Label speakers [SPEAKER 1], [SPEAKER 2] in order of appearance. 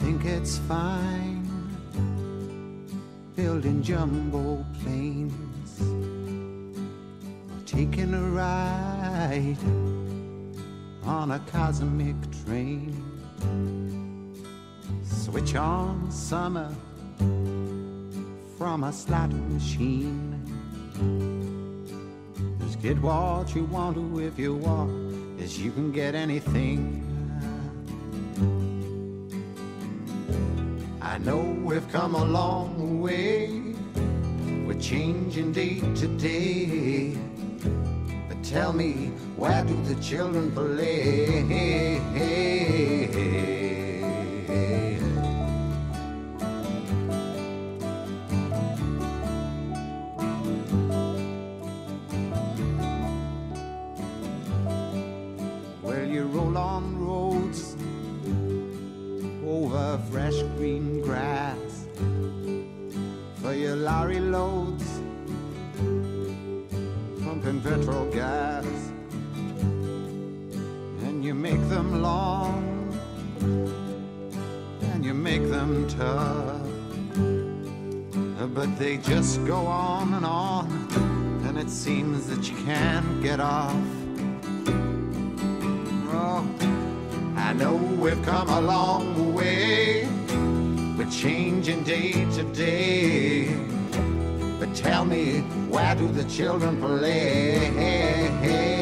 [SPEAKER 1] think it's fine building jumbo planes, or taking a ride on a cosmic train. Switch on summer from a slot machine. Just get what you want to if you want, as you can get anything. Know we've come a long way. We're changing day to day. But tell me, where do the children play? You roll on roads fresh green grass for your lorry loads, pumping petrol gas, and you make them long and you make them tough. But they just go on and on, and it seems that you can't get off. Oh, I know we've come a long way. We're changing day to day. But tell me, where do the children play?